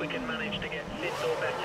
We can manage to get fit or better.